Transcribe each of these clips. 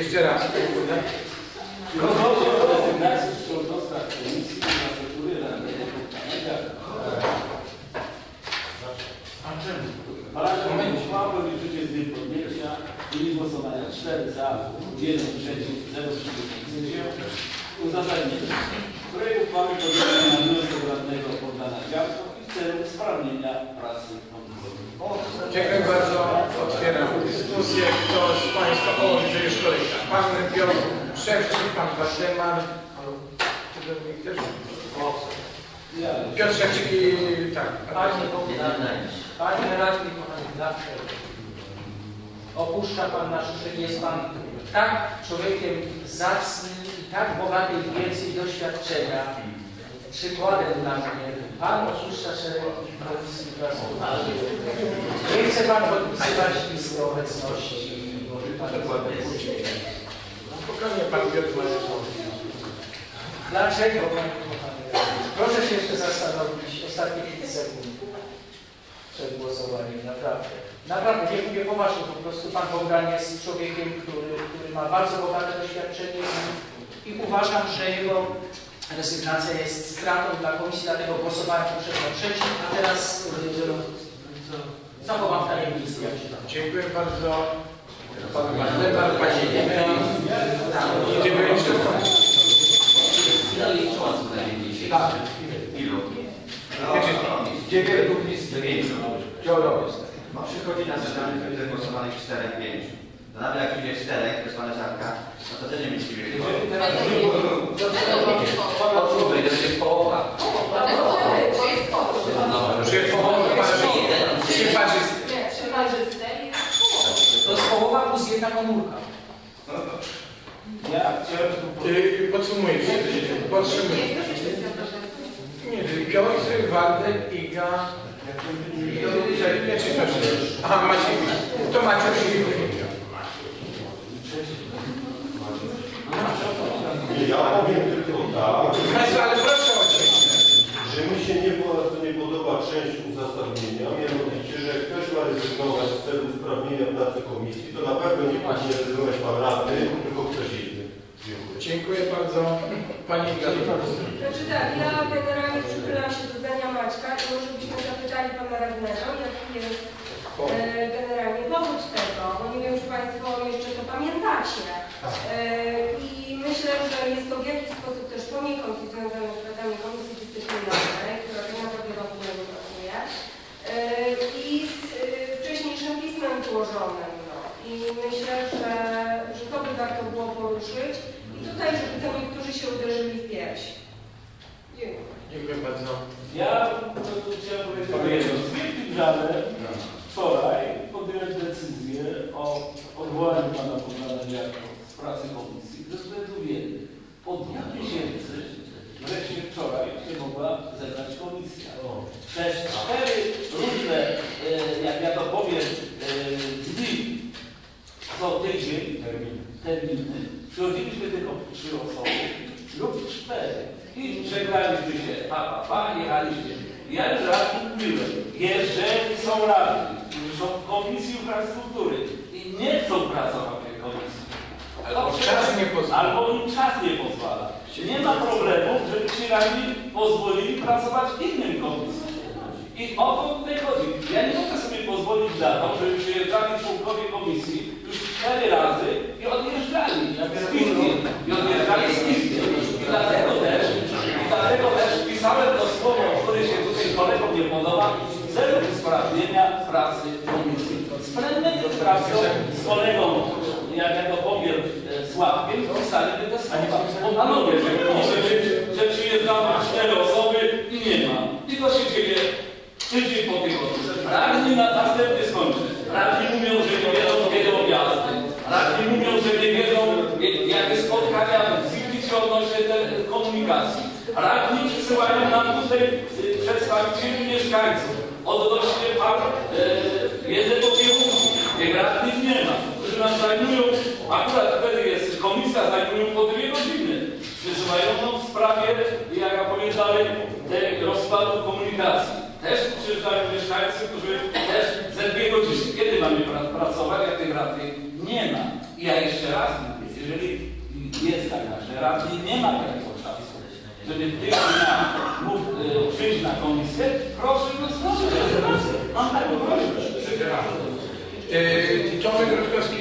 Jeszcze raz. Członkostwa w liczycie z dniem podjęcia i głosowania 4 za, 1 przeciw, 0 wstrzymał się. Uzasadnienie. Projekt uchwały podjęty na wniosek radnego Bogdana Działko i w celu usprawnienia pracy. Dziękuję bardzo. Otwieram dyskusję. Kto z Państwa... O, widzę już kolejka. Pan Piotr Szewczyk, Pan Waldemar. Piotr Szewczyk i... Tak. Panie Panie radny, kochany zawsze opuszcza Pan nasz kraj, jest Pan tak człowiekiem zacnym i tak bogatej wiedzy i doświadczenia. Przykładem dla mnie. Pan opuszcza szeregi Komisji Infrastruktury. Nie chce Pan podpisywać listy obecności. Może Pan Spokojnie Pan Piotr Dlaczego, kochany radny? Proszę się jeszcze zastanowić ostatnie 5 sekund przed głosowaniem, naprawdę. Naprawdę, nie mówię poważnie, po prostu Pan Bogdan jest człowiekiem, który, który ma bardzo bogate doświadczenie i uważam, że jego rezygnacja jest stratą dla komisji, dlatego głosowałem poprzednio przeciw, a teraz yy, zachowam tajemnicę. Dziękuję bardzo. Pan Waldemar, Pani liczyła tutaj dzisiaj? Tak. Ilu? Dziewięciu. Dziewięciu. Działowiec. No przychodzi na zebranie widzę głosowanych czterech, pięciu. To nawet jak przyjdzie czterech, bez pana Czarka, no to też nie będzie wiele. Będzie to jest połowa. No, Czy jest połowa parzy- czy parzy- To jest połowa plus jedna komórka. Ja chciałem tu Yy, Podsumuję. Podtrzymuję. Nie, Piotr, Waldek, Iga. Nie, czy to się... Aha, Maciej. To Maciej Ja powiem tylko tak, Państwo, ale proszę o że mi się nie bardzo nie podoba część uzasadnienia, mianowicie, że jak ktoś ma rezygnować w celu usprawnienia pracy komisji, to na pewno nie powinien rezygnować pan radny, tylko ktoś inny. Dziękuję. Dziękuję bardzo. Pani Iga. Znaczy tak, ja generalnie przychylam się do zdania Maćka i może byśmy zapytali pana radnego, jaki jest e, generalnie powód tego, bo nie wiem, czy państwo jeszcze to pamiętacie. E, I myślę, że jest to w jakiś sposób też poniekąd związane z pracami Komisji Dyscyplinarnej, która tak naprawdę wokół tego pracuje. E, I z e, wcześniejszym pismem złożonym. No. I myślę, że, że to by warto było poruszyć. I tutaj, żeby to niektórzy się uderzyli w pierś. Dziękuję. Dziękuję bardzo. Ja to, to chciałem powiedzieć, z wielkim żalem wczoraj podjąłem decyzję o odwołaniu pana Bogdana Dziarko z pracy komisji ze względu jednych. Od dwóch miesięcy, wreszcie wczoraj, się mogła zebrać komisja. Przez cztery różne, e, jak ja to powiem, e, dni co tydzień, terminy, przychodziliśmy tylko trzy osoby lub cztery. I żegnaliśmy się, pa, pa, pa, jechaliśmy. Ja już raz mówiłem, jeżeli są radni, którzy są w Komisji Infrastruktury i nie chcą pracować w tej komisji, Albo to czas nie pozwala. Albo im czas nie pozwala. Nie ma problemu, żeby ci radni pozwolili pracować innym komisji. I o to tutaj chodzi. Ja nie mogę sobie pozwolić na to, żeby przyjeżdżali członkowie komisji już cztery razy i odjeżdżali z piskiem. I odjeżdżali z piskiem. I dlatego też, i dlatego też pisałem to słowo, które się tutaj kolegom nie podoba, celu usprawnienia pracy komisji. Z prędnego sprawdzą z kolegą, jak ja to powiem, e, Sławkiem, pisaliby te słowa. Bo panowie, że Yy, jeden opiekunów, radnych nie ma, którzy nas zajmują, akurat wtedy jest komisja, zajmują po dwie godziny. Przytrzymają w sprawie, jak ja pamiętam, rozpadu komunikacji. Też przyjeżdżają mieszkańcy, którzy też ze dwie godziny, kiedy mamy pracować, jak tych radnych nie ma. I ja jeszcze raz mówię, jeżeli jest taka, że radnych nie ma takiego czasu, żeby w tych dniach mógł yy, przyjść na komisję, topic of discussion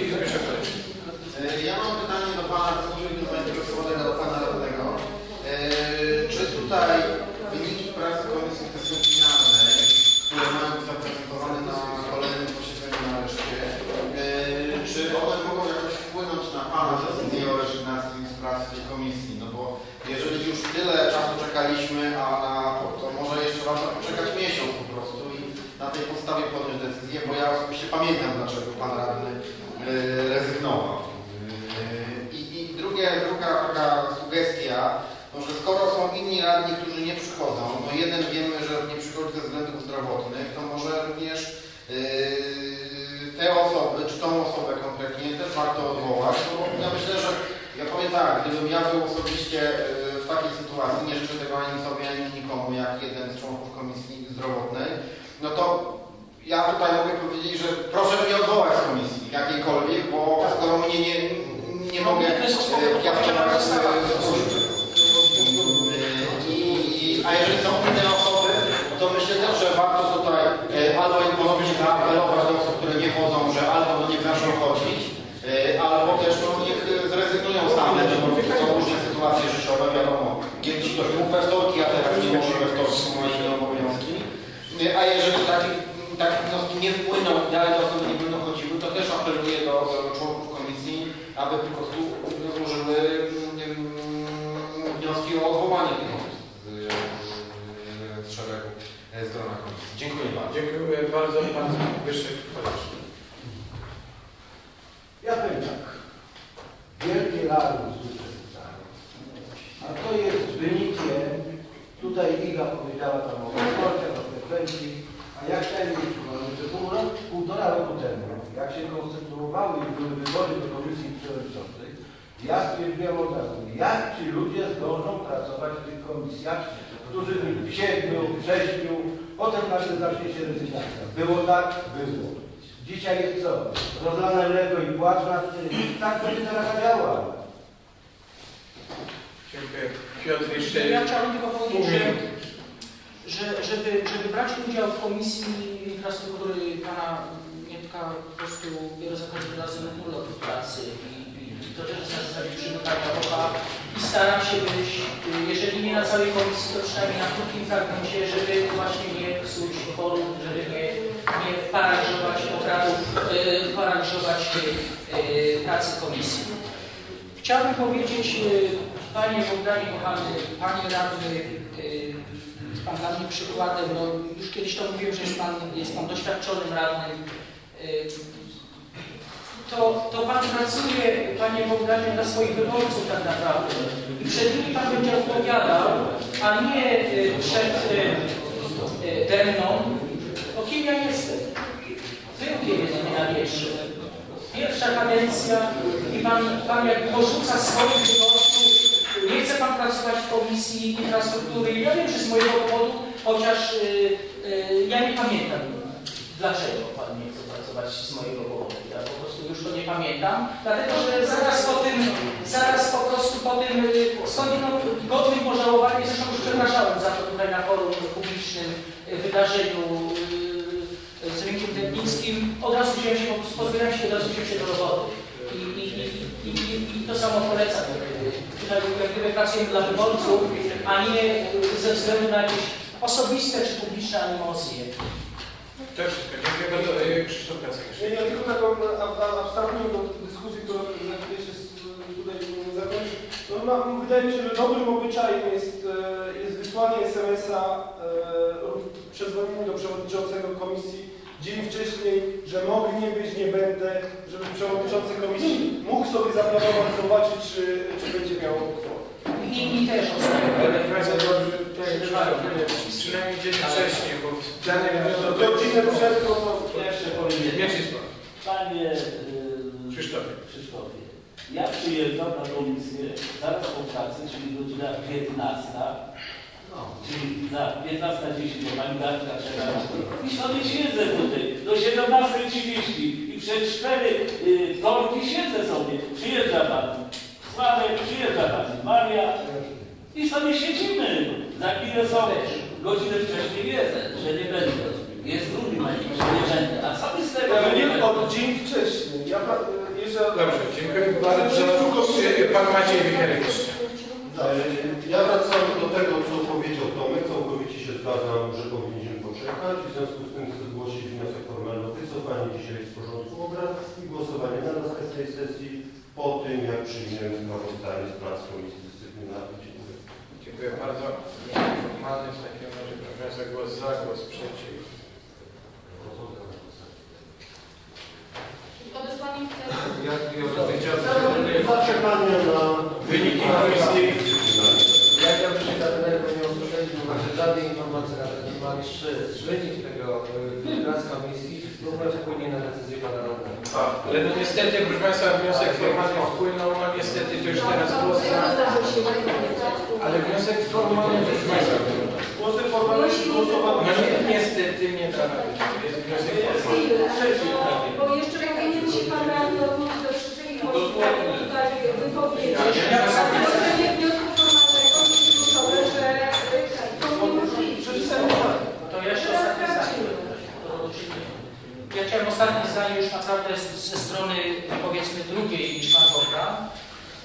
A jeżeli takie, takie wnioski nie wpłyną i dalej te osoby nie będą chodziły, to też apeluję do członków komisji, aby po prostu złożyły mm, wnioski o odwołanie tych osób z, e, z szeregu e, z grona komisji. Dziękuję bardzo. Dziękuję bardzo. Pan Zbyszek Leczny. Ja powiem tak. Wielkie larum słyszę tutaj. A to jest wynikiem, tutaj Iga powiedziała tam o komforcie, o frekwencji, a ja chciałem mieć uwagę, że pół roku, półtora roku temu, jak się konstytuowały i były wybory do komisji przewodniczących, ja stwierdziłem od razu, jak ci ludzie zdążą pracować w tych komisjach, którzy w siedmiu, w sześciu, nagle zacznie się rezygnacja. Było tak, było. Dzisiaj jest co? Rozlane mleko i płacz nad tym. Tak będzie teraz działa. Dziękuję. Piotr jeszcze... Ja chciałbym tylko powiedzieć, że, żeby, żeby brać udział w Komisji Infrastruktury Pana Mietka po prostu biorę za każdym razem urlop w pracy i, i to też jest na zasadzie przymykania oka i staram się być, y, jeżeli nie na całej komisji, to przynajmniej na krótkim fragmencie, żeby właśnie nie psuć forum, żeby nie, nie paraliżować obradów, y, paraliżować y, y, pracy komisji. Chciałbym powiedzieć, y, Panie Bogdanie kochany, Panie Radny, y, Pan dla mnie przykładem, no już kiedyś to mówiłem, że jest Pan, jest pan doświadczonym radnym. Y, To, to Pan pracuje, Panie Bogdanie, dla swoich wyborców tak naprawdę. I przed nimi Pan będzie odpowiadał, a nie y, przed y, y, ze mną, o kim ja jestem. Wyjątkiem jest mnie na wierzchu. Pierwsza kadencja i pan, pan jakby porzuca swoich wyborców. Nie chce pan pracować w Komisji Infrastruktury. Ja wiem, że z mojego powodu, chociaż y, y, ja nie pamiętam, dlaczego pan nie chce pracować z mojego powodu. Ja po prostu już to nie pamiętam, dlatego że zaraz po tym, zaraz po prostu po tym y, skądinąd godnym pożałowania, zresztą już przepraszałem za to tutaj na forum publicznym y, wydarzeniu od razu wziąłem się, po prostu pozbieram się, od razu wziąłem się do roboty. I, i, i, i, to samo polecam. Tutaj jak gdyby pracujemy dla wyborców, a nie ze względu na jakieś osobiste czy publiczne animozje. To wszystko. Dziękuję bardzo. E, Krzysztof Kackiewicz. Ja, ja tylko taką ab- ab- abstraktną dyskusję, którą za chwilę się tutaj zakończy. No, wydaje mi się, że dobrym obyczajem jest, e, jest wysłanie SMS-a, e, przedzwonienie do przewodniczącego komisji dzień wcześniej, że mogę nie być, nie będę, żeby przewodniczący komisji mógł sobie zaplanować, zobaczyć, czy, czy będzie miał uchwałę. I inni też jak przynajmniej dzień wcześniej, bo w to Godzinę przed to, Jeszcze powiem jedno. Mieczysław. Panie yy, Krzysztofie. Krzysztofie, ja przyjeżdżam na komisję zaraz po pracy, czyli godzina 15, czyli za 15.10, bo pani Bartka czeka. I sobie siedzę tutaj do 17.30 i przez cztery y, torki siedzę sobie. Przyjeżdża pan Sławek, przyjeżdża pani Maria i sobie siedzimy. Za chwilę są godzinę wcześniej jest, że nie będę. Jest drugi manik, że nie będę. A co my z tego, Ja nie będę? od dzień wcześniej. Ja, jeżeli... Dobrze, dziękuję bardzo. Pan Maciej. E, Ja wracam do tego, co powiedział Tomek. Całkowicie się zgadzam, że powinniśmy poczekać. W związku z tym chcę zgłosić wniosek formalny o wycofanie dzisiaj z porządku obrad i głosowanie na następnej sesji po tym, jak przyjmiemy sprawozdanie z prac Komisji Dyscyplinarnej. Dziękuję. Dziękuję bardzo. Formalny w takim razie proszę głos za, głos przeciw. Odesłanie Zaczekanie na Wyniki komisji. Ja chciałbym się zapytać, bo nie usłyszeliśmy może żadnej informacji na ten temat, czy wynik tego y, prac komisji w ogóle wpłynie na decyzję pana radnego. Ale no niestety, proszę Państwa, wniosek formalny wpłynął, no niestety to już teraz głos za. Ale wniosek formalny, proszę Państwa, Głosy formalne jest no głosowane. nie, niestety nie da rady. Jest wniosek formalny. Bo jeszcze powinien się Pan radny odnieść do wszystkich moich tutaj wypowiedzi jest wykluczone, że to niemożliwe. Przeczytałem ustawę. To jeszcze ostatnie zdanie. Ja chciałem ostatnie zdanie już naprawdę ze strony powiedzmy drugiej niż Pan Bogdan,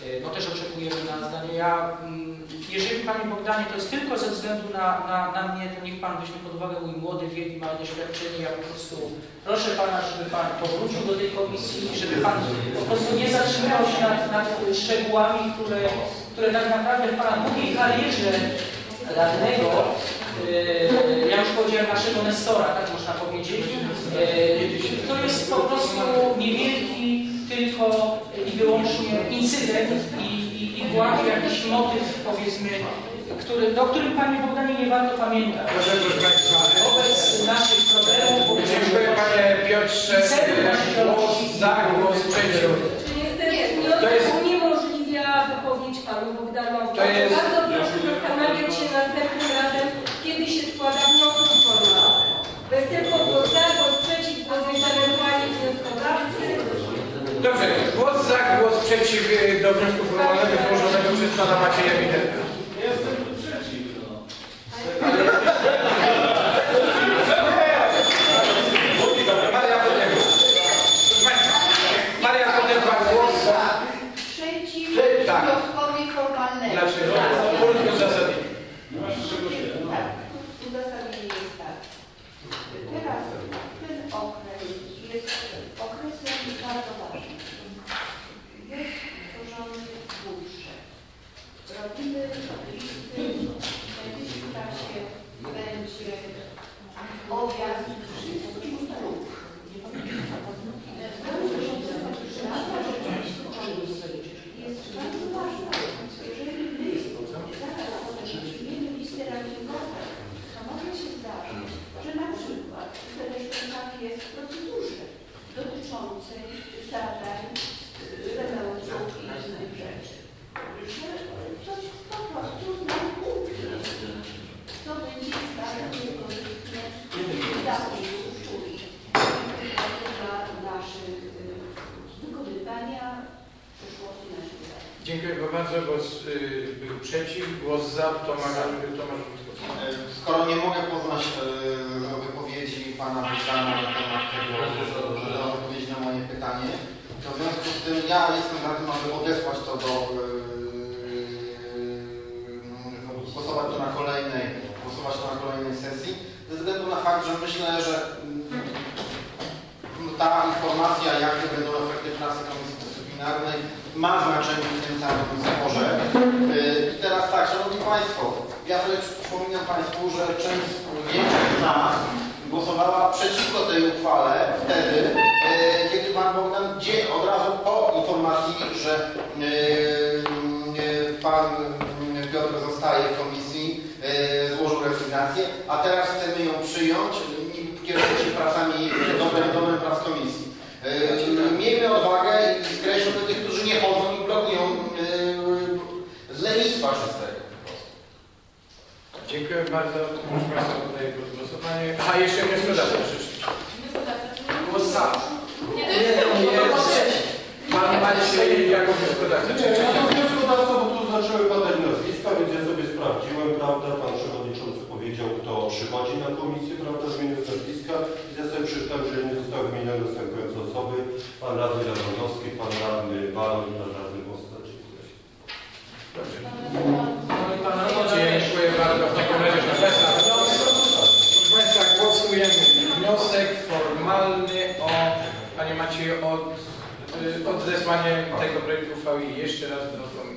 y, bo też oczekujemy na zdanie. Ja, mm, jeżeli Panie Bogdanie, to jest tylko ze względu na, na, na mnie, to niech Pan weźmie pod uwagę mój młody wiek i doświadczenie. Ja po prostu proszę Pana, żeby Pan powrócił do tej komisji, żeby Pan po prostu nie zatrzymywał się nad, nad szczegółami, które, które tak naprawdę w Pana długiej karierze radnego, yy, powiedziałem naszego Nestora, tak można powiedzieć, yy, to jest po prostu niewielki tylko i wyłącznie incydent i, i, i jakiś motyw, powiedzmy, który, o którym Panie Bogdanie nie warto pamiętać. Proszę, Państwa. Wobec naszych problemów, wobec Dziękuję Panie Piotrze. Głos za, głos przeciw. Niestety To jest- uniemożliwia wypowiedź Panu Bogdanowi. To jest- Bardzo proszę zastanawiać się następnym razem, kiedy się składa wniosek formalny. To jest tylko głos za, głos przeciw, głos ewentualnie wnioskodawcy. Dobrze, głos za, głos przeciw y, do wniosku formalnego złożonego przez Pana Macieja Wicherka. Pan yy, Piotr zostaje w komisji, yy, złożył rezygnację, a teraz chcemy ją przyjąć i kierować się pracami, dobrem, dobrem prac komisji. Yy, Miejmy odwagę i skreślmy tych, którzy nie chodzą i blokują yy, z lenistwa czystego. Dziękuję bardzo. Proszę Państwa, oddaję pod głosowanie. A jeszcze wnioskodawca przyszli. Głos za. Nie, Nie, nie, nie. Pan Maciej jako wnioskodawca. Czy, czy, Ja to wnioskodawca, bo tu zaczęły padać nazwiska, więc ja sobie sprawdziłem, prawda, pan przewodniczący powiedział, kto przychodzi na komisję, prawda, wymienił nazwiska i ja sobie przeczytałem, że nie zostały wymienione następujące osoby, pan radny Lewandowski, pan radny Baron i pan radny. Dziękuję. Dobrze. Dziękuję bardzo. W takim razie proszę Państwa, głosujemy. Wniosek formalny o, Panie Macieju, od, y, odesłanie tego projektu uchwały jeszcze raz do komisji.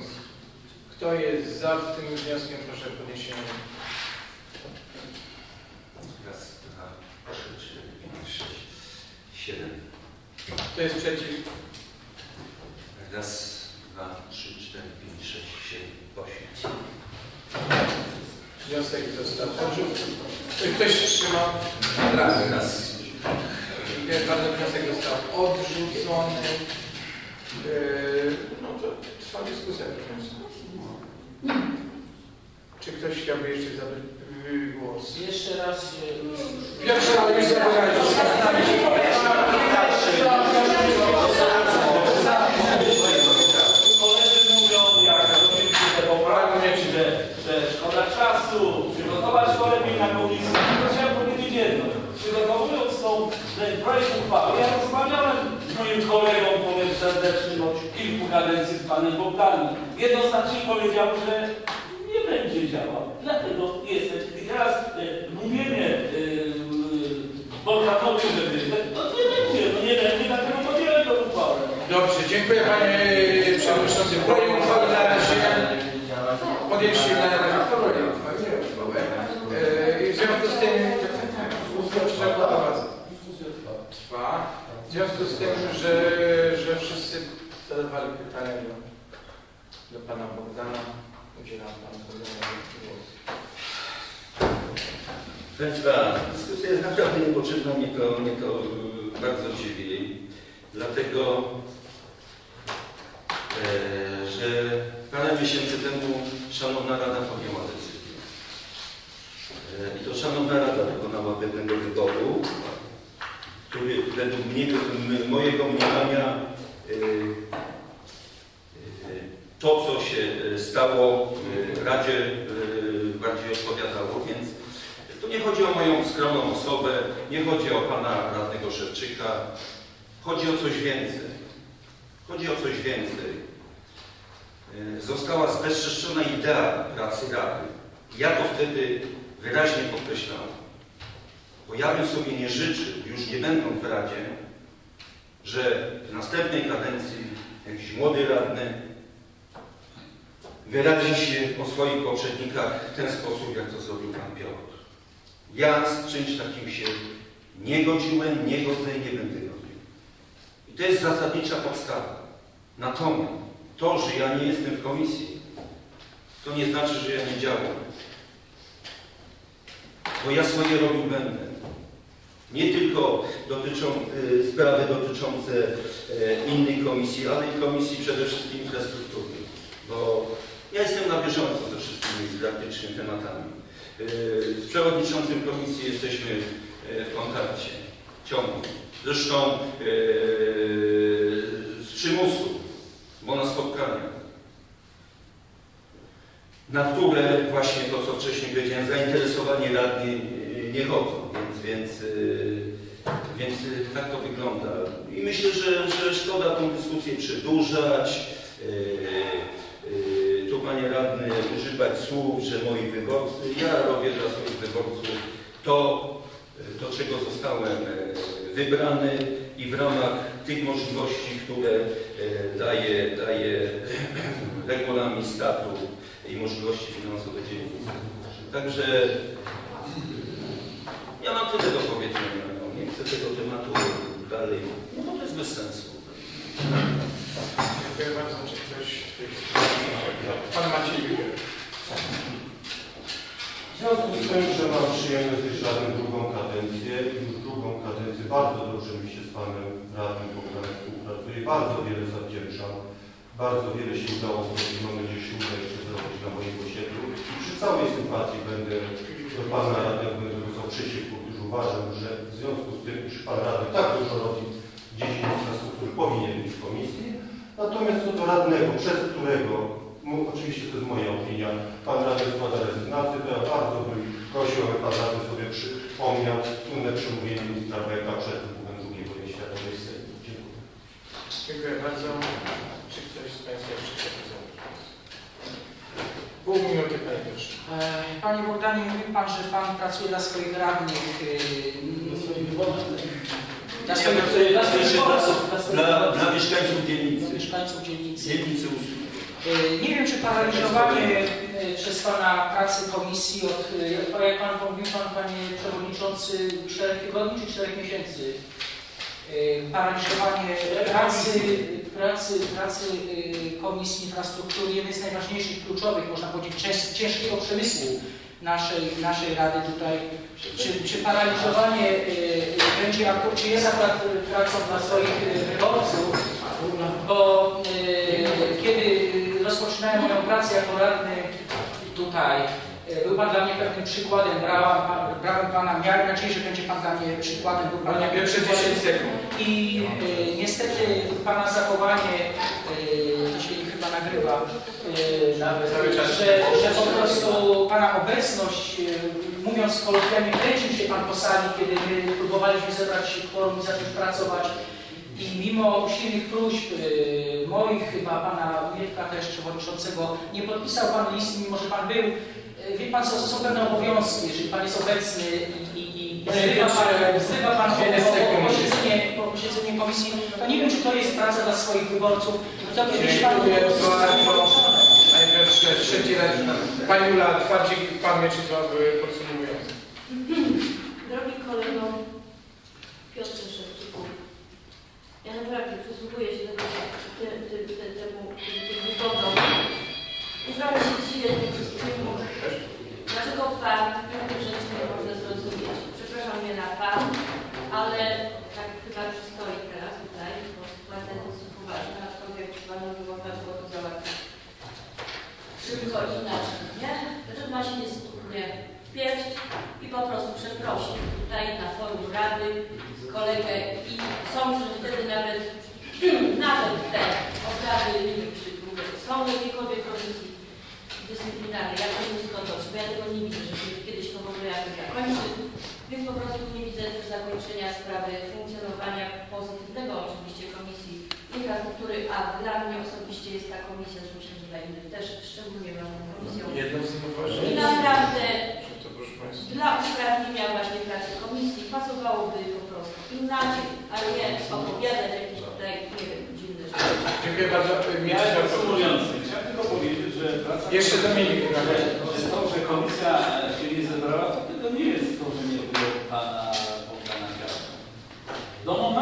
Kto jest za tym wnioskiem, proszę podnieść rękę. Raz, dwa, trzy, cztery, pięć, sześć, siedem. Kto jest przeciw? Raz, dwa, trzy, cztery, pięć, sześć, siedem, osiem. Wniosek został odrzucony. Czy ktoś wstrzymał? Raz. Raz. Dziękuję bardzo. Wniosek został odrzucony. Yy, No to trwa dyskusja, proszę Państwa. Czy ktoś chciałby jeszcze zabrać yy, głos? Jeszcze raz e, Pierwszy raz już zabraliście. Koledzy mówią, jak robiliście te poprawki, że, że szkoda czasu, przygotować to lepiej na komisji. To chciałem powiedzieć jedno. Przygotowując tą, ten projekt uchwały, ja rozmawiałem z moim kolegą, powiem serdecznym, od kilku kadencji z panem Bogdanem. Jednoznacznie powiedział, że nie będzie działał. Dlatego jestem. I teraz e, mówienie e, Bogdanowi, że wyjdzie, to nie będzie, no nie będzie, dlatego podzielę tę uchwałę. Dobrze, dziękuję Panie Przewodniczący. Projekt uchwały na razie podjęliście na razie uchwałę. Yy, W związku z tym. W związku z tym, że, zadawali pytania do, do Pana Bogdana, udzielam Panu Bogdanowi głosu. Proszę dyskusja jest naprawdę niepotrzebna, mnie to, mnie to y, bardzo dziwi, dlatego, e, że parę miesięcy temu Szanowna Rada podjęła decyzję. E, I to Szanowna Rada dokonała pewnego wyboru, który według mnie, mojego mniemania y, to, co się y, stało y, Radzie y, bardziej odpowiadało, więc tu nie chodzi o moją skromną osobę, nie chodzi o pana radnego Szewczyka, chodzi o coś więcej. Chodzi o coś więcej. Została zbezczeszczona idea pracy Rady. Ja to wtedy wyraźnie podkreślałem. Bo ja bym sobie nie życzył, już nie będąc w Radzie, że w następnej kadencji jakiś młody radny wyrazi się o swoich poprzednikach w ten sposób, jak to zrobił pan Piotr. Ja z czymś takim się nie godziłem, nie godzę i nie będę godził. I to jest zasadnicza podstawa. Natomiast to, że ja nie jestem w komisji, to nie znaczy, że ja nie działam. Bo ja swoje robił będę. Nie tylko dotyczą, y, sprawy dotyczące y, innej komisji, ale i komisji przede wszystkim infrastruktury. Bo ja jestem na bieżąco ze wszystkimi praktycznie tematami. Y, Z przewodniczącym komisji jesteśmy y, w kontakcie ciągłym. Zresztą y, z przymusu, bo na spotkaniach na które właśnie to, co wcześniej powiedziałem, zainteresowani radni nie chodzą, więc, więc, więc tak to wygląda. I myślę, że, że szkoda tą dyskusję przedłużać. Y, y, Tu panie radny używać słów, że moi wyborcy, ja robię dla swoich wyborców to, do czego zostałem y, wybrany i w ramach tych możliwości, które daje, daje regulamin statut i możliwości finansowe dzielnicy. Także ja mam tyle do powiedzenia. No, nie chcę tego tematu dalej, no to jest bez sensu. Dziękuję bardzo. Czy ktoś sprawie? Pan Maciej Wigier. W związku z tym, że mam przyjemność być radnym drugą kadencję i już drugą kadencję bardzo dobrze mi się z panem radnym Bogdanem współpracuje. Bardzo wiele zawdzięczam. Bardzo wiele się udało zrobić. Mam nadzieję, że się uda jeszcze zrobić na moim osiedlu. I przy całej sympatii będę do pana radnego będę rzucał przeciwko, gdyż uważam, że w związku z tym, iż pan radny tak dużo robi w dziedzinie infrastruktury, powinien być w komisji. Natomiast co do radnego, przez którego, no, oczywiście to jest moja opinia, pan radny składa rezygnację, to ja bardzo bym prosił, aby pan radny sobie przypomniał słynne przemówienie ministra Beka przed wybuchem II wojny światowej w Sejmie. Dziękuję. Dziękuję bardzo. Czy ktoś z Państwa jeszcze chce zabrać głos? Pół minuty, Panie Proszę. E, Panie Bogdanie, mówił Pan, że Pan pracuje dla swoich radnych. e, Dla swoich, dla swoich wyborców, dla Dla, mieszkańców dzielnicy. dla mieszkańców dzielnicy. Dzielnicy. E, Nie wiem, czy paraliżowanie e, przez Pana pracy komisji od, e, jak Pan mówił Pan, Panie Przewodniczący, 4 tygodni czy 4 miesięcy, paraliżowanie pracy, pracy, pracy Komisji Infrastruktury, jednej z najważniejszych, kluczowych, można powiedzieć, cięż- ciężkiego przemysłu naszej, naszej Rady tutaj. Czy, czy paraliżowanie e, będzie, aku- czy jest akurat pracą dla swoich wyborców, bo kiedy rozpoczynałem moją pracę jako radny tutaj, był Pan dla mnie pewnym przykładem, brałem, brałem Pana, miałem nadzieję, że będzie Pan dla mnie przykładem. Był pan Panie pierwsze przykładem. 10 sekund. I e, niestety Pana zachowanie, e, to się nagrywa, e, czas. że, że po prostu Pana obecność, e, mówiąc kolokwialnie, kręcił się Pan po sali, kiedy my próbowaliśmy zebrać kworum i zacząć pracować. I mimo usilnych próśb e, moich, chyba Pana Mietka też przewodniczącego, nie podpisał Pan list, mimo że Pan był. E, Wie Pan co, są pewne obowiązki, jeżeli Pan jest obecny i, i, i wzywa Pan, wzywa pan. Posiedzenie, po posiedzenie komisji, to nie wiem, czy to jest praca dla swoich wyborców. To kiedyś Pan. Panie Piotrze, trzeci raz. Pani Ula Twardzik, Pan Mieczysław y, podsumowujący. Drogi kolego Piotrze Szewczyku, ja naprawdę przysłuchuję się tego, te, te, te, temu, tym wygodom i trochę się dziwię tym wszystkiemu. Dlaczego Pan pewnych rzeczy nie może zrozumieć? Przepraszam mnie na Pan, ale tak chyba przystoi teraz tutaj, bo sytuacja jest dosyć poważna, aczkolwiek Panu by można było to załatwić. Szybko inaczej, nie? Dlaczego ma się nie, nie wpierć i po prostu przeprosić tutaj na forum Rady kolegę i sądzę, że wtedy nawet, nawet te obrady czy są jakiejkolwiek komisji dyscyplinarnej, jak to nie bo ja tego nie widzę, że się kiedyś to w ogóle jakoś zakończy, więc po prostu nie widzę też zakończenia sprawy funkcjonowania pozytywnego oczywiście Komisji Infrastruktury, a dla mnie osobiście jest ta komisja, że myślę, że dla innych też szczególnie ważną komisją. Jedną z I naprawdę dla usprawnienia właśnie pracy komisji pasowałoby po prostu inaczej, ale nie opowiadać jakieś tutaj, nie wiem, dziwne rzeczy. Dziękuję bardzo. Y, Ja Mieczysław podsumowujący, chciałem tylko powiedzieć, że praca... Jeszcze Dominik. Że to, że komisja się nie zebrała, to nie jest to, że nie było pana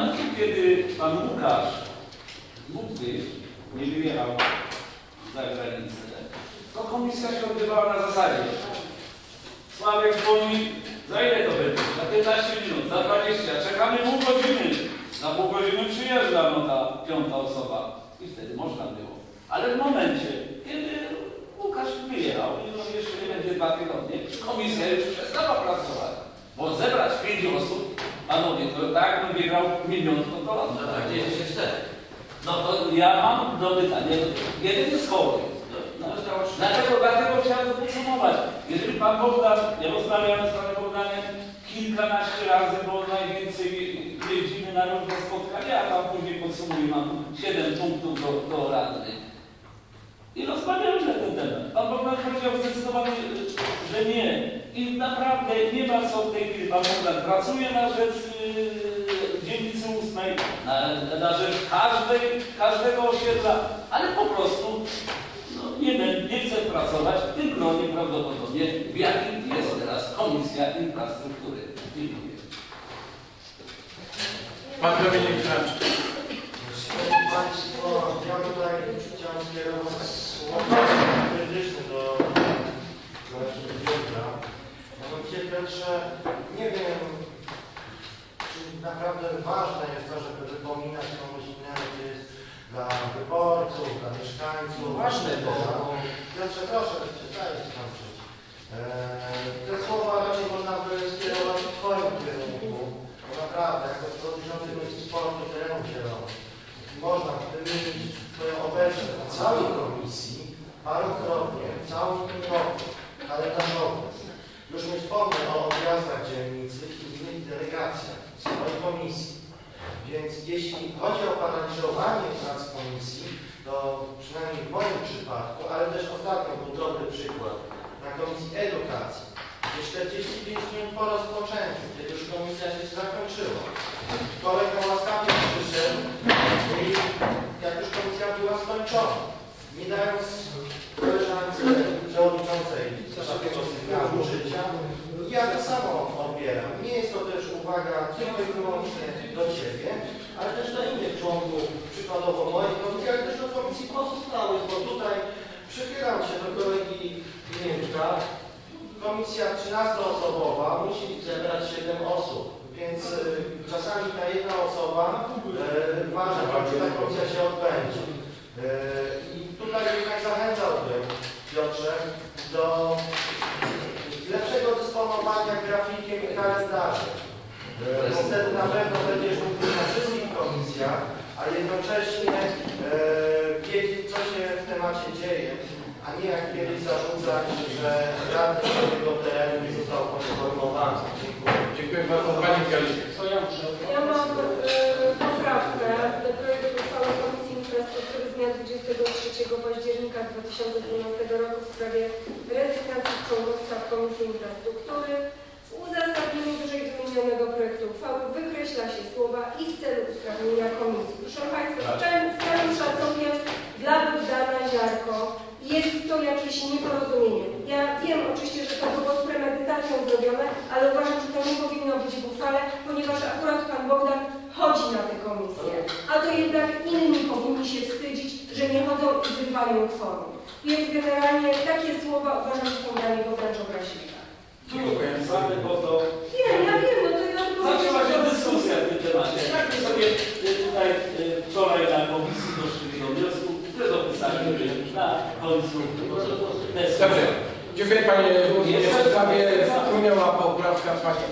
momentu, kiedy pan Łukasz mógł nie wyjechał za granicę, to komisja się odbywała na zasadzie. Sławek dzwoni, za ile to będzie? Za 15 minut, za 20, czekamy pół godziny. Na pół godziny przyjeżdża no ta piąta osoba. I wtedy można było. Ale w momencie, kiedy Łukasz wyjechał i no jeszcze nie będzie dwa tygodnie, komisja już przestała pracować. Bo zebrać pięć osób, panowie, to tak jakbym wygrał milion, to to No tak, gdzie jest jeszcze cztery? no to ja mam do pytania. Jeden jest chory. No, dlatego, dlatego chciałem to podsumować. Jeżeli Pan Bogdan, ja rozmawiałem z Panem Bogdanem kilkanaście razy, bo najwięcej jeździmy na różne spotkania, a tam później podsumuję, mam siedem punktów do, do radnych. I rozmawiałem na ten temat. Pan Bogdan powiedział zdecydowanie, że nie. I naprawdę nie ma co w tej chwili. Pan Bogdan pracuje na rzecz yy, dzielnicy ósmej, na, na rzecz każdej, każdego osiedla, ale po prostu no, nie, nie chce pracować w tym gronie prawdopodobnie, w jakim jest teraz Komisja Infrastruktury. Dziękuję. Pan Dominik Franczek. Szanowni Państwo, ja tutaj chciałem skierować słowa krytyczne do Prezydenta. Mianowicie Piotrze, nie wiem, czy naprawdę ważne jest to, żeby wypominać komuś innemu, czy jest dla wyborców, dla mieszkańców. Ważne to. Piotrze, proszę, przeczytaj skończyć. Eee, Te słowa raczej można by skierować w Twoim kierunku. Bo naprawdę, jako przewodniczący Komisji Sportu Terenu Zielonych, można wymienić Twoją obecność na całej komisji parokrotnie, w całym tym roku kalendarzowym. Już nie wspomnę o objazdach dzielnicy i innych delegacjach swojej komisji. Więc jeśli chodzi o paraliżowanie prac komisji, to przynajmniej w moim przypadku, ale też ostatnio był dobry przykład na Komisji Edukacji, gdzie 45 minut po rozpoczęciu, kiedy już komisja się zakończyła. Kolega łaskawie przyszedł i jak już komisja była skończona, nie dając sygnału życia, ja to samo odbieram. Nie jest to też uwaga tylko i wyłącznie do Ciebie, ale też do innych członków, przykładowo mojej komisji, ale też do komisji pozostałych, bo tutaj przychylam się do kolegi Niemczka. Komisja 13-osobowa musi zebrać 7 osób, więc y, czasami ta jedna osoba y, waży, czy ta komisja się odbędzie. Y, I tutaj jednak zachęcałbym, Piotrze, do grafikiem i kalendarzem. E, Bo wtedy na pewno będziesz mógł być na wszystkich komisjach, a jednocześnie e, wiedzieć, co się w temacie dzieje, a nie jak kiedyś zarzucać, że radny swojego terenu nie został poinformowany. Dziękuję. Dziękuję bardzo. Pani Galicie. Ja mam e, poprawkę do projektu uchwały Komisji Infrastruktury z dnia 23 października 2012 roku w sprawie rezygnacji z członkostwa w Komisji Infrastruktury. W uzasadnieniu wyżej wymienionego projektu uchwały wykreśla się słowa i w celu usprawnienia komisji. Proszę Państwa, z całym, z całym szacunkiem dla Bogdana Ziarko jest to jakieś nieporozumienie. Ja wiem oczywiście, że to było z premedytacją zrobione, ale uważam, że to nie powinno być w uchwale, ponieważ akurat Pan Bogdan chodzi na tę komisję. A to jednak inni powinni się wstydzić, że nie chodzą i zrywają kworum. Więc generalnie takie słowa uważam, że są dla niego wręcz obraźliwe. Dziękuję. Bo to Wiem, ja wiem, no to ja tylko... zaczęła się dyskusja w tym temacie. Jak my sobie y, tutaj y, wczoraj na komisji doszli do wniosku, które dopisaliśmy na końcu. Dobrze. Dziękuję Panie Władysławie. Wpłynęła poprawka Pani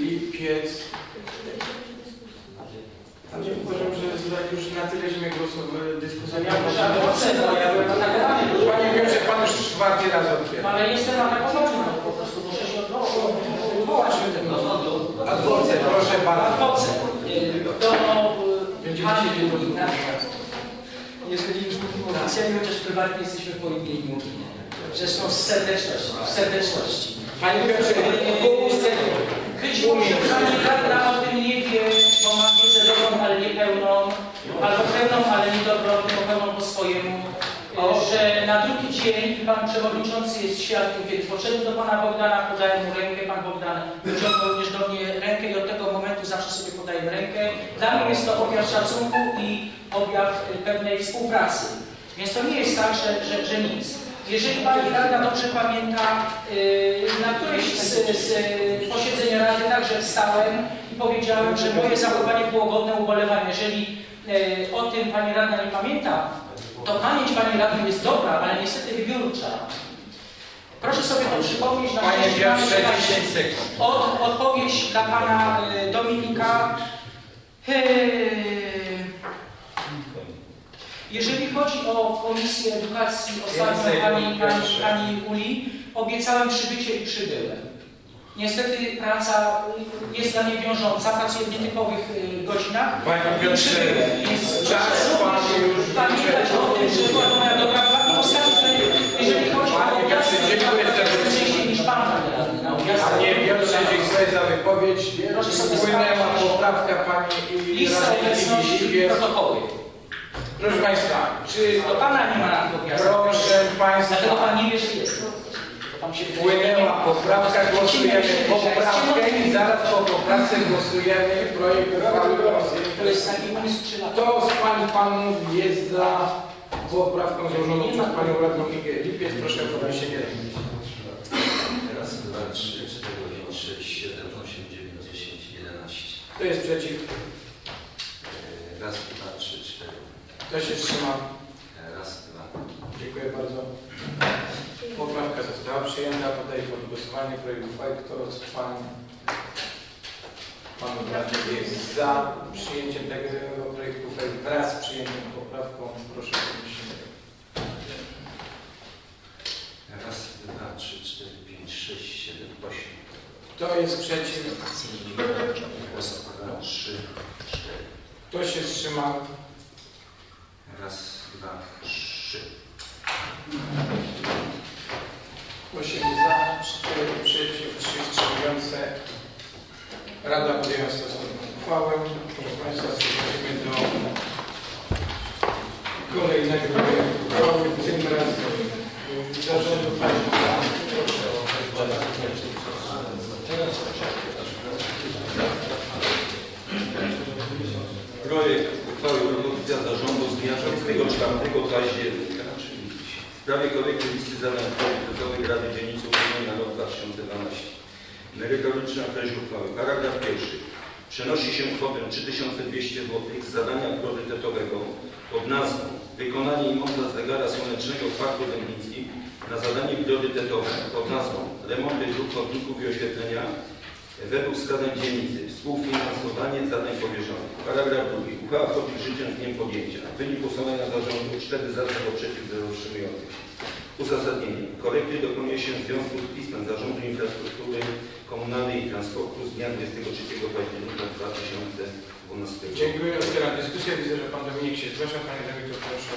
Lipiec. Ale uważam, że tak już na tyle żeśmy głosowali dyskusję. Ja muszę ocenić, bo ja byłem atakowany. Panie Piotrze, Pan już czwarty raz odbiera. Ale jestem atakowany, no po prostu muszę się odwołać do tego sądu. Adwokat, proszę Pana. Adwokat. Do Będziemy siedzieć do. Jeżeli już mówimy oficjalnie, chociaż prywatnie jesteśmy po imieniu. Zresztą z serdeczności. Z serdeczności. Panie Piotrze. Być może Pani Radna o tym nie wie, bo ma wiedzę dobrą, ale niepełną, albo pełną, ale niedobrą, tylko pełną po swojemu, że na drugi dzień Pan Przewodniczący jest świadkiem, kiedy poszedłem do Pana Bogdana, podałem mu rękę, Pan Bogdan wyciągnął również do mnie rękę i od tego momentu podaję rękę. Dla mnie jest to objaw szacunku i objaw y, pewnej współpracy. Więc to nie jest tak, że, że, że nic. Jeżeli Pani Radna dobrze pamięta, yy, na którejś z, z posiedzeń Rady także wstałem i powiedziałem, że moje zachowanie było godne ubolewania. Jeżeli o tym Pani Radna nie pamięta, to pamięć Pani Radny jest dobra, ale niestety wybiórcza. Proszę sobie to przypomnieć na Panie Piotrze, 10 sekund. od, odpowiedź dla pana y, Dominika. Yy, jeżeli chodzi o Komisję Edukacji, ostatnio pani, pani, pani Uli, obiecałem przybycie i przybyłem. Niestety praca y, jest dla mnie wiążąca, pracuję w nietypowych y, godzinach. Panie Piotrze, czas Pan już pamiętać o tym, że była moja dobra praca. I ostatnie, jeżeli chodzi Panie o Piotrze, objazdy, dziękuję to serdecznie. częściej niż pan, panie Panie Piotrze, dziękuję za wypowiedź. Proszę sobie Wpłynęła sprawdzić. poprawka Pani Lista Radnej obecności i protokoły. Proszę Państwa, czy Do Pana nie ma na tych objazdach. proszę Dlatego Państwa, Pan nie wie, że jest. Bo Tam się wpłynęła poprawka, głosujemy poprawkę i zaraz po poprawce głosujemy projekt uchwały. To jest taki. Kto z Pań i Panów jest za poprawką złożoną przez Panią Radną Igę Lipiec? Proszę o podniesienie ręki. Raz, dwa, trzy, cztery, pięć, sześć, siedem, osiem, dziewięć, dziesięć, jedenaście. Kto jest przeciw? E, Raz, dwa, trzy, cztery. Kto się wstrzymał? E, Raz, dwa. Dziękuję bardzo. Poprawka została przyjęta. Podaję pod głosowanie projekt uchwały. Kto z Pań Panów radnych jest za przyjęciem tego projektu uchwały wraz z przyjętą poprawką? Proszę o podniesienie. Raz, dwa, trzy, cztery, pięć, sześć, siedem, osiem. Kto jest przeciw? Dwa, trzy, cztery. Kto Kto się wstrzymał? Raz, dwa, trzy. 8 za, 4 przeciw, 3 wstrzymujące. Rada podjęła stosowną uchwałę. Proszę Państwa, przechodzimy do kolejnego projektu uchwały. Tym razem zarządu Państwa. Proszę o Projekt uchwały propozycja zarządu z dnia 24 października, w sprawie korekty listy zadań priorytetowych Rady Dzielnicy Unijnej na rok 2012. Merytoryczna treść uchwały. Paragraf pierwszy. Przenosi się kwotę 3200 zł z zadania priorytetowego pod nazwą Wykonanie i montaż zegara słonecznego w Parku Dębickim na zadanie priorytetowe pod nazwą Remonty dróg, chodników i oświetlenia według zadań dzielnicy, współfinansowanie zadań powierzonych. Paragraf drugi. Uchwała wchodzi w życie z dniem podjęcia. Wynik głosowania zarządu 4 za 0 przeciw 0 wstrzymujących się. Uzasadnienie. Korekty dokonuje się w związku z pismem Zarządu Infrastruktury Komunalnej i Transportu z dnia 23 października 2012 Dziękuję. Otwieram dyskusję. Widzę, że Pan Dominik się zgłasza. Panie Dominik, proszę.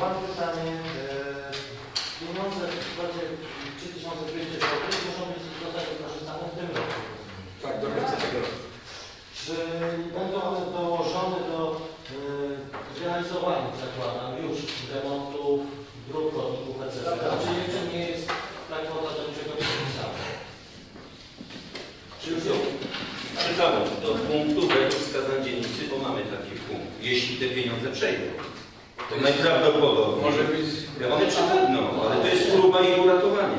Mam pytanie. e, Pieniądze w kwocie 3200 zł muszą być do tego wykorzystane w tym roku. Tak, do końca tego roku. Czy będą one dołożone do e, zrealizowanych, zakładam, już remontów, dróg, chodników, etc. Czy jeszcze nie jest ta kwota do niczego przypisana? Czy już ją czytałem do punktu według wskazań dzielnicy, bo mamy taki punkt. Jeśli te pieniądze przejdą, to najprawdopodobniej Może być... one przepłyną, ale to jest próba ich uratowania.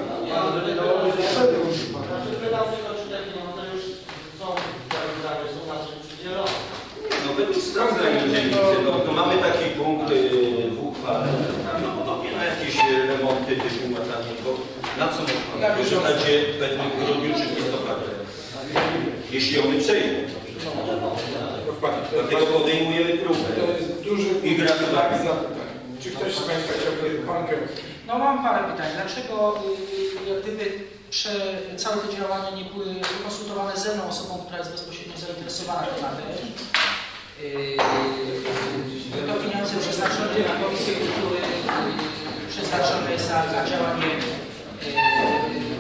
Znaczy pytam tylko, czy te pieniądze już są zrealizowane, są na czym przydzielone. No według sprawdzań dzielnicy, no, to mamy taki punkt yy, w uchwale. Prawdopodobnie na jakieś e, remonty typu matanie, bo na co można Na bieżąco. korzystać powiedzmy w grudniu czy w listopadzie? Jeśli one przejdą. Dokładnie. Dlatego podejmujemy próbę. To jest duży I gratulacje. znak zapytań. Czy ktoś z Państwa chciałby Pan Piotr? No mam parę pytań. Dlaczego y, jak gdyby prze, całe te działania nie były konsultowane ze mną, osobą, która jest bezpośrednio zainteresowana tematem? Yy, to pieniądze przeznaczone na Komisję Kultury przeznaczone za, za działanie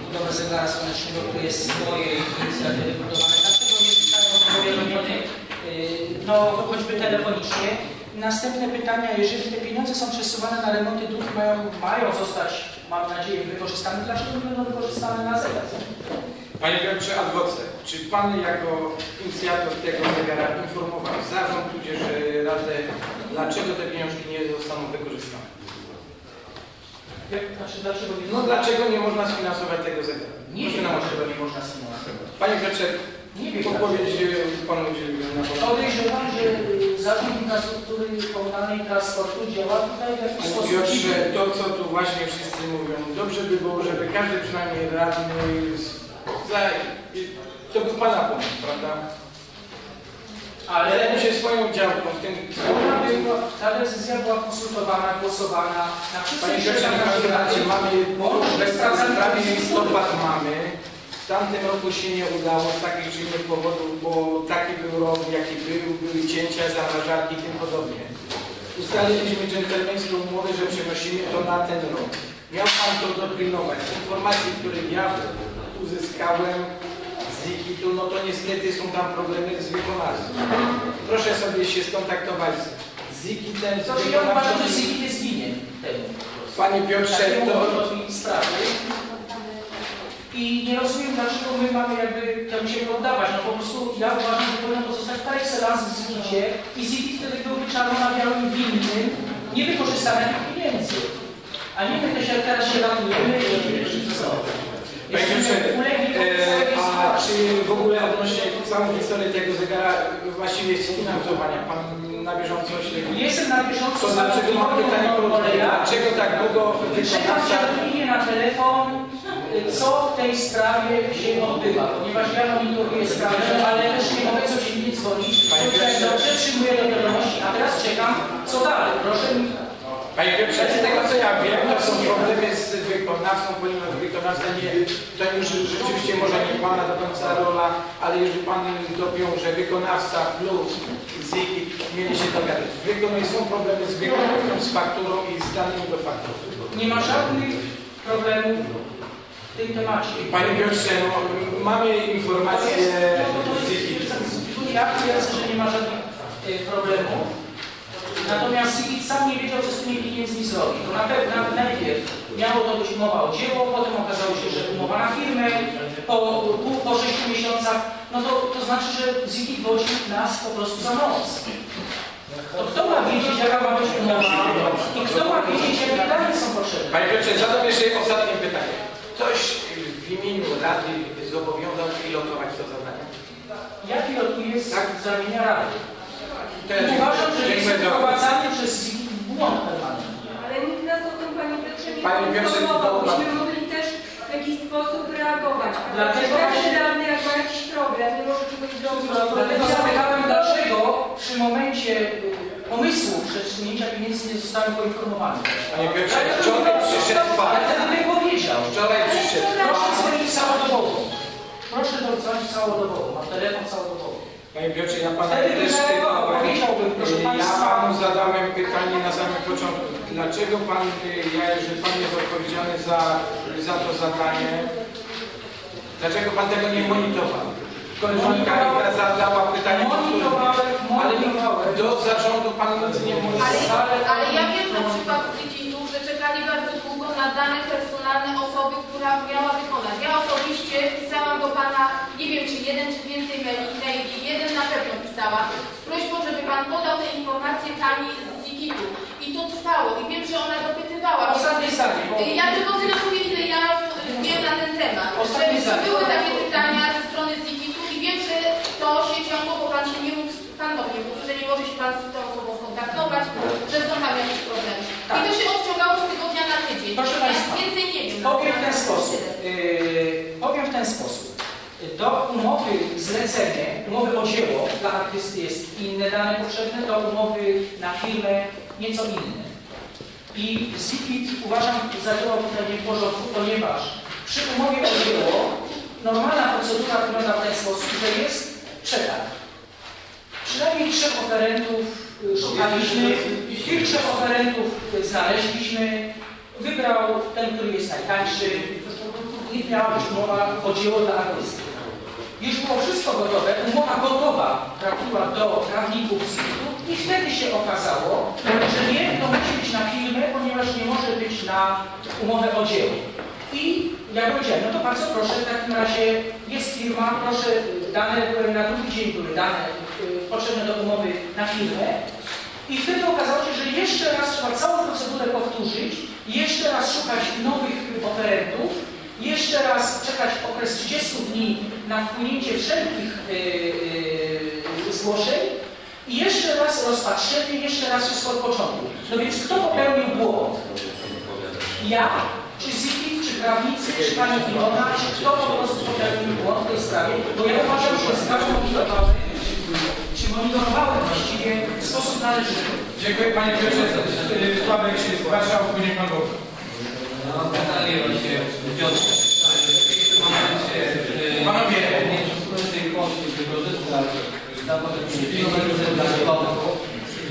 budowę zegara słonecznego, który jest z mojej inicjatywy budowany. Dlaczego nie zostają powiadomiony yy, no choćby telefonicznie? Następne pytania, jeżeli te pieniądze są przesuwane na remonty dróg, mają, mają zostać, mam nadzieję, wykorzystane, dlaczego nie będą wykorzystane na zegar? Panie Piotrze Adwoce, czy Pan jako inicjator tego zegara informował zarząd, tudzież e, Radę, dlaczego te pieniążki nie zostaną wykorzystane? Jak, znaczy, dlaczego nie, No dlaczego nie można sfinansować tego zegara? nie wiem, nam dlaczego nie można sfinansować. Panie Piotrze, Nie wiem, podpowiedź e, Panu udzieliłem na początku. Podejrzewam, że Zarząd Infrastruktury Komunalnej i Transportu działa tutaj w jakiś Panie sposób Piotrze, dziwny. to co tu właśnie wszyscy mówią, dobrze by było, żeby każdy przynajmniej radny za, to był Pana pomysł, prawda? Ale zajmie się swoją działką w tym ta decyzja była konsultowana, głosowana na Panie wszystkich Piotrze, razie naszej mamy, Łącznie z prawie Zarządem listopad mamy. W tamtym roku się nie udało z takich czy innych powodów, bo taki był rok, jaki był, były cięcia, zamrażarki i tym podobnie. Ustaliliśmy dżentelmeńską umowę, że przenosimy to na ten rok. Miał Pan to dopilnować. Informacji, które ja uzyskałem z IKIT-u, no to niestety są tam problemy z wykonaniem. Proszę sobie się skontaktować z- z IKIT-em, z To się ja uważam, że wykonawczymi. Ziki jest winien temu. Panie Piotrze, Takiemu to. I nie rozumiem, dlaczego my mamy jakby temu się oddawać. No po prostu ja uważam, że powinno to zostać par excellence w Zikicie i Zikit wtedy byłby czarno na białym winnym niewykorzystanych pieniędzy. A nie my też teraz się ratujemy i co? A czy w ogóle odnośnie całą historię tego zegara właściwie sfinansowania Pan na bieżąco śledzi? Jestem na bieżąco To dlaczego mam pytanie? Dlaczego tak długo Czekam cierpliwie na telefon, co w tej sprawie się odbywa, ponieważ ja monitoruję sprawę, ale też nie mogę codziennie dzwonić. Tutaj dobrze przyjmuję do wiadomości, a teraz czekam, co dalej. Proszę mi Panie Piotrze, z tego co ja wiem, to są problemy z wykonawcą, ponieważ wykonawca nie, to już rzeczywiście może nie Pana do końca rola, ale jeżeli Pan dowiąże wykonawca plus ZIGI mieli się dogadać. Wykonuj, są problemy z wykonawcą, z fakturą i z danymi do faktury. Nie ma żadnych problemów w tym temacie. Panie Piotrze, no, mamy informacje z ZIGI. Ja twierdzę, że nie ma żadnych y, problemów. Natomiast Sigit sam nie wiedział, co z tymi pieniędzmi zrobi. To na pewno najpierw miało to być umowa o dzieło, potem okazało się, że umowa na firmę, po, po, po 6 miesiącach, no to, to znaczy, że Zigit wodzi nas po prostu za nos. To kto ma wiedzieć, jaka ma być umowa i kto ma wiedzieć, jakie dane są potrzebne? Panie Piotrze, zadam jeszcze ostatnie pytanie. Ktoś w imieniu Rady zobowiązał pilotować to zadanie? Ja pilotuję z z ramienia Rady. Też uważam, że jest za- wprowadzany przez Zigit w błąd permanentny. Ale nikt nas o tym, Panie Piotrze, nie Panie Piotrze, Byśmy mogli też w jakiś sposób reagować. Dlatego Każdy radny, jak ma jakiś problem, nie może czegoś zrobić. Dlatego zapytałem, dlaczego przy momencie y, pomysłu przesunięcia pieniędzy nie zostałem poinformowany. Panie Piotrze, wczoraj przyszedł Pan. Ja wtedy bym powiedział. Wczoraj przyszedł Proszę dzwonić całodobowo. Proszę dzwonić całodobowo. Mam telefon całodobowo. Panie Piotrze, ja Pana Wtedy też powiedziałbym, proszę Ja. Panu zadałem pytanie na samym początku. Dlaczego Pan, y, ja, że Pan jest odpowiedzialny za, za to zadanie, dlaczego Pan tego nie monitorował? Koleżanka Ida zadała pytanie, monitorowałem. Do zarządu Pan nic nie Ale, monitorował. ale ja wiem na przykład z Wikitu, że czekali bardzo długo na dane personalne osoby, która miała wykonać. Ja osobiście pisałam do Pana, nie wiem czy jeden czy więcej maili, jeden na pewno pisałam, z prośbą, żeby Pan podał te informacje Pani z Wikitu. I to trwało i wiem, że ona dopytywała. Ostatnie zdanie, bo- Ja tylko tyle powiem, ile ja wiem na ten temat. Ostatnie zdanie. były takie pytania ze strony Zikitu i wiem, że to się ciągło, bo Pan się nie mógł, Pan do mnie mówił, że nie może się Pan z tą osobą że są tam jakieś problemy. I to się odciągało z tygodnia na tydzień. Proszę Ja Państwa, Więcej nie wiem. Powiem w ten sposób. Yy, powiem w ten sposób. Do umowy zlecenie, umowy o dzieło dla artysty jest inne dane potrzebne, do umowy na firmę nieco inne. I ZIPIT uważam zadziałał tutaj nie w porządku, ponieważ przy umowie o dzieło normalna procedura wygląda w ten sposób, że jest przetarg. Przynajmniej trzech oferentów szukaliśmy, trzech oferentów znaleźliśmy, wybrał ten, który jest najtańszy i miała być umowa o dzieło dla artysty. Już było wszystko gotowe, umowa gotowa trafiła do prawników z ZIT-u i wtedy się okazało, że nie, to musi być na filmę, ponieważ nie może być na umowę o dzieło. I ja powiedziałem, no to bardzo proszę, w takim razie jest firma, proszę, dane na drugi dzień były dane y, potrzebne do umowy na firmę. I wtedy okazało się, że jeszcze raz trzeba całą procedurę powtórzyć, jeszcze raz szukać nowych oferentów, jeszcze raz czekać okres 30 dni na wpłynięcie wszelkich yy, zgłoszeń i jeszcze raz rozpatrzenie, jeszcze raz wszystko od początku. No więc kto popełnił błąd? Ja, prawnicy, czy pani Ilona, czy kto po prostu popełnił błąd w tej sprawie? Bo ja uważam, że sprawa monitorowały, czy monitorowałem właściwie w sposób należyty. Dziękuję Panie Piotrze. Y, Sławek się zgłaszał, później Pan Bóg. No, pytanie właśnie wniosek. W tym momencie, Panowie. nie szukując tej koszty wykorzystać dawać pieniądze dla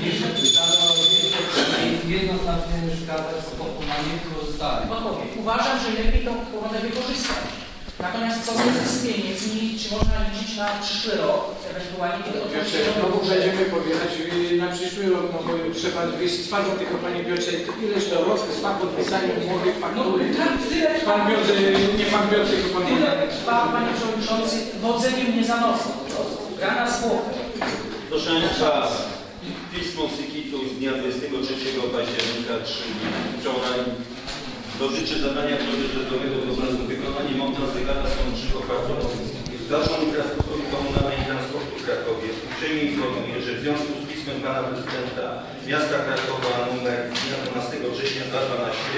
niż dano jednoznacznie wskazać sposób na niewykorzystanie. Odpowiem. Uważam, że lepiej tą kwotę wykorzystać. Natomiast co z pieniędzmi, czy można liczyć na przyszły rok, ewentualnie kiedy Piotrze, otworzymy znowu będziemy pobierać na przyszły rok, no bo trzeba wyjść z twarzą tylko Panie Piotrze, to ileż to rok trwa podpisanie umowy, faktury. tak, tyle trwa. Pan Piotr, y, nie Pan Piotr, tylko Pan Tyle trwa, Panie Przewodniczący, wodzenie mnie za nosem po prostu. Gra na głowy. Proszę Państwa, pismo Sykitu z dnia 23 października, czyli wczoraj, dotyczy zadania priorytetowego do obrazu wykonanie montaż zegara słonecznego Krakowa. Zarząd Infrastruktury Komunalnej i Transportu w Krakowie uprzejmie informuje, że w związku z pismem Pana Prezydenta Miasta Krakowa dnia 12 września 2012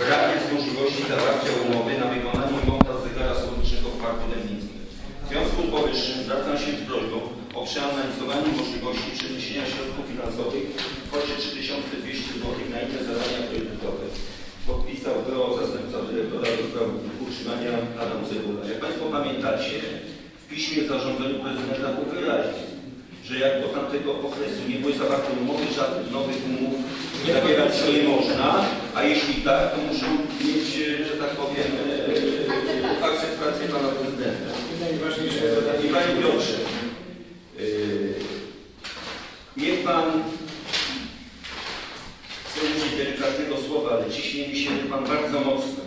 brak jest możliwości zawarcia umowy na wykonanie montaż zegara słonecznego w Parku Dębnickim. W związku z powyższym zwracam się z prośbą o przeanalizowaniu możliwości przeniesienia środków finansowych w kwocie 3200 zł na inne zadania priorytetowe. Podpisał go zastępca dyrektora do spraw utrzymania Adam Cebula. Jak Państwo pamiętacie, w piśmie w zarządzeniu prezydenta było wyraźnie, że jak do tamtego okresu nie było zawarte umowy, żadnych nowych umów zawierać się nie można, a jeśli tak, to muszą mieć, że tak powiem, e, e, e, akceptację pana prezydenta. I panie Piotrze, pan chcę użyć delikatnego słowa, ale ciśnie mi się pan bardzo mocno.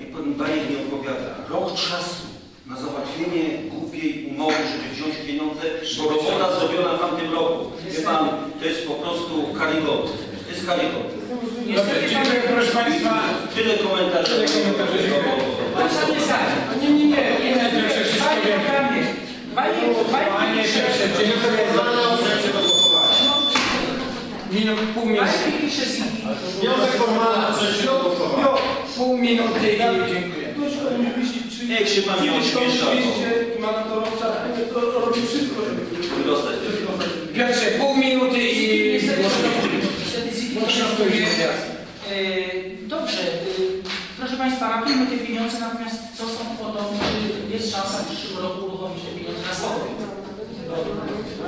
I pan bajek nie opowiada. Rok czasu na załatwienie głupiej umowy, żeby wziąć pieniądze, bo robota zrobiona w tamtym roku. Wie pan, to jest po prostu karygodne. To jest karygodne. Dobrze, dziękuję proszę Państwa. Tyle komentarzy. Tyle komentarzy. Panie Sanie, nie, nie, nie, nie, Panie wszystko Panie dziękuję Minut, pół minuty. Panie pisze z Wniosek formalny przejście do głosowania. Pół minuty i dziękuję. Niech się pan nie ośmiesza. Piotrze, pół minuty i jasne. Dobrze, y, proszę Państwa, ratujmy te pieniądze, natomiast co są kwotą, czy jest szansa w przyszłym roku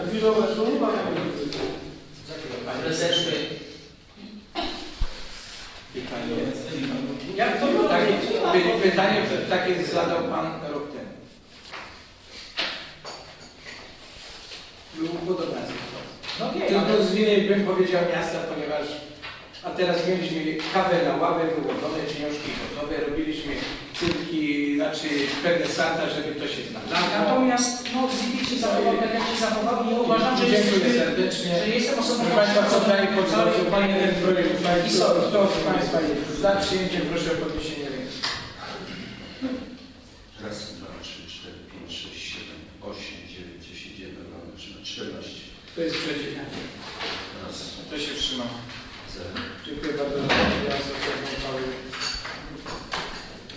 chwilowe szum, Rezerwy. Jak to takie, py- pytanie takie zadał Pan rok temu. Był podobna sytuacja. No nie, Tylko ale z winy bym powiedział miasta, ponieważ a teraz mieliśmy kawę na ławę, wyłożone pieniążki gotowe, robiliśmy cyrki, znaczy pewne santa, żeby to się znalazło. Natomiast no, Zibi się zachował tak, jak się zachował i ja uważam, że, jest, Dziękuję serdecznie. że jestem osobą... Proszę Państwa, poddaję pod głosowanie ten projekt uchwały. Kto kto z Państwa jest za przyjęciem, proszę o podniesienie ręki. Raz, dwa, trzy, cztery, pięć, sześć, siedem, osiem, dziewięć, dziesięć, jedenaście, czternaście. Kto jest przeciw? Raz, Kto się wstrzymał? zero. Dziękuję bardzo za uchwały.